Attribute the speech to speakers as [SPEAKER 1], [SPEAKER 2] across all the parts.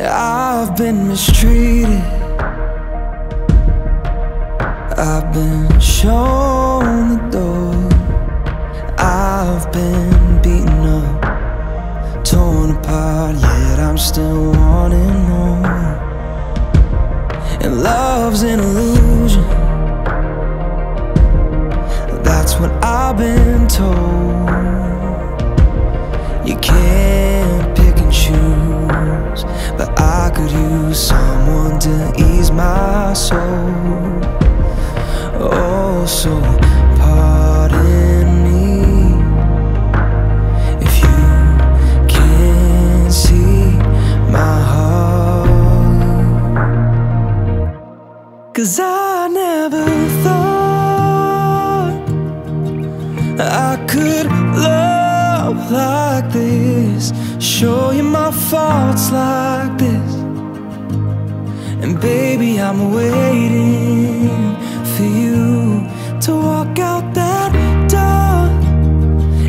[SPEAKER 1] I've been mistreated. I've been shown the door. I've been beaten up Torn apart, yet I'm still wanting more. And love's an illusion. That's what I've been told. You can't could use someone to ease my soul. Oh, so pardon me If you can't see my heart. Cause I never thought I could love like this. Show you my faults like this And baby, I'm waiting for you to walk out that door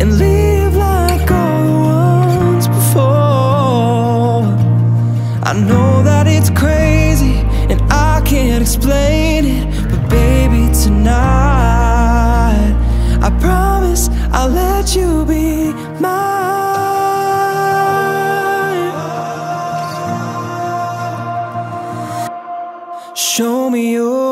[SPEAKER 1] and leave like all the ones before. I know that it's crazy and I can't explain it, but baby, tonight I promise I'll let you be mine. Show me your